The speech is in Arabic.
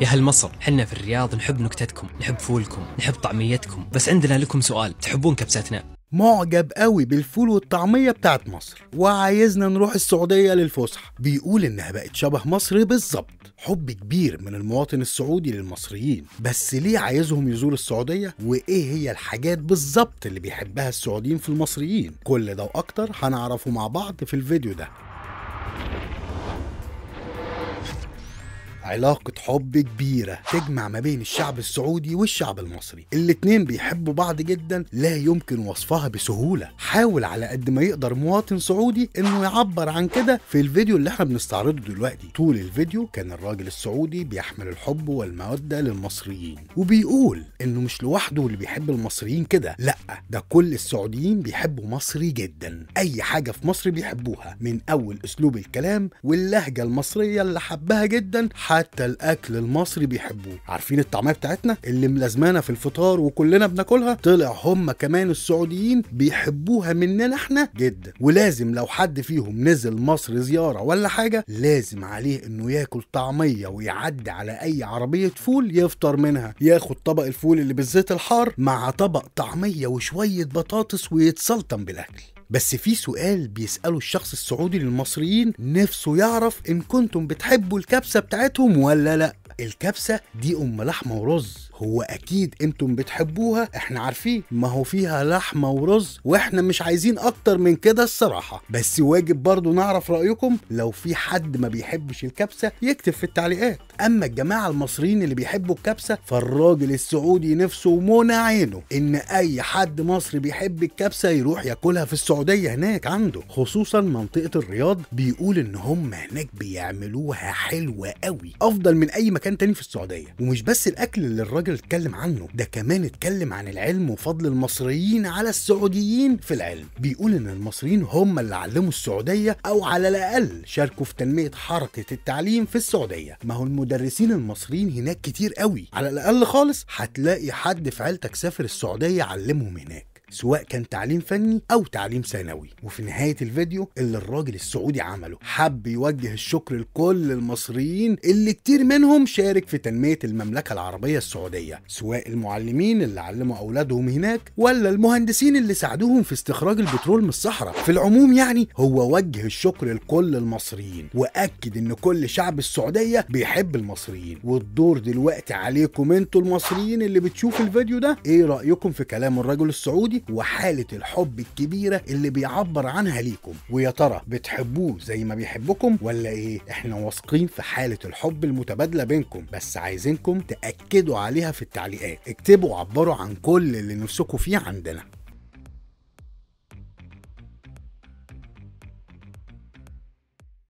يا هل مصر حنا في الرياض نحب نكتتكم نحب فولكم نحب طعميتكم. بس عندنا لكم سؤال تحبون كبستنا معجب قوي بالفول والطعمية بتاعت مصر. وعايزنا نروح السعودية للفسحة بيقول إنها بقت شبه مصر بالظبط. حب كبير من المواطن السعودي للمصريين. بس ليه عايزهم يزوروا السعودية؟ وإيه هي الحاجات بالظبط اللي بيحبها السعوديين في المصريين؟ كل ده وأكتر هنعرفه مع بعض في الفيديو ده. علاقة حب كبيرة تجمع ما بين الشعب السعودي والشعب المصري. الاتنين بيحبوا بعض جدا لا يمكن وصفها بسهولة. حاول على قد ما يقدر مواطن سعودي إنه يعبر عن كده في الفيديو اللي إحنا بنستعرضه دلوقتي. طول الفيديو كان الراجل السعودي بيحمل الحب والمودة للمصريين وبيقول إنه مش لوحده اللي بيحب المصريين كده لأ ده كل السعوديين بيحبوا مصري جدا. أي حاجة في مصر بيحبوها من أول أسلوب الكلام واللهجة المصرية اللي حبها جدا الأكل المصري بيحبوه. عارفين الطعمية بتاعتنا؟ اللي ملازمانا في الفطار وكلنا بناكلها؟ طلع هم كمان السعوديين بيحبوها مننا إحنا جدا. ولازم لو حد فيهم نزل مصر زيارة ولا حاجة لازم عليه إنه ياكل طعمية ويعدي على أي عربية فول يفطر منها. ياخد طبق الفول اللي بالزيت الحار مع طبق طعمية وشوية بطاطس ويتسلطن بالأكل. بس في سؤال بيسأله الشخص السعودي للمصريين نفسه يعرف إن كنتم بتحبوا الكبسة بتاعتهم ولا لأ؟ الكبسة دي أم لحمة ورز. هو أكيد أنتم بتحبوها إحنا عارفين. ما هو فيها لحمة ورز وإحنا مش عايزين أكتر من كده الصراحة. بس واجب برضو نعرف رأيكم لو في حد ما بيحبش الكبسة يكتب في التعليقات. أما الجماعة المصريين اللي بيحبوا الكبسة فالراجل السعودي نفسه منى عينه. إن أي حد مصري بيحب الكبسة يروح ياكلها في السعودية هناك عنده. خصوصا منطقة الرياض بيقول إن هم هناك بيعملوها حلوة قوي أفضل من أي مكان تاني في السعودية. ومش بس الأكل اللي الراجل اتكلم عنه. ده كمان اتكلم عن العلم وفضل المصريين على السعوديين في العلم. بيقول إن المصريين هم اللي علموا السعودية أو على الأقل شاركوا في تنمية حركة التعليم في السعودية. ما هو المدرسين المصريين هناك كتير قوي. على الأقل خالص هتلاقي حد في عيلتك سافر السعودية علمهم هناك. سواء كان تعليم فني أو تعليم ثانوي. وفي نهاية الفيديو اللي الراجل السعودي عمله حب يوجه الشكر لكل المصريين اللي كتير منهم شارك في تنمية المملكة العربية السعودية سواء المعلمين اللي علموا أولادهم هناك ولا المهندسين اللي ساعدوهم في استخراج البترول من الصحراء. في العموم يعني هو وجه الشكر لكل المصريين وأكد إن كل شعب السعودية بيحب المصريين. والدور دلوقتي عليكم أنتوا المصريين اللي بتشوفوا الفيديو ده. إيه رأيكم في كلام الرجل السعودي؟ وحالة الحب الكبيرة اللي بيعبر عنها ليكم. ويا ترى بتحبوه زي ما بيحبكم ولا إيه؟ إحنا واثقين في حالة الحب المتبادلة بينكم. بس عايزينكم تأكدوا عليها في التعليقات. اكتبوا وعبروا عن كل اللي نفسكم فيه عندنا.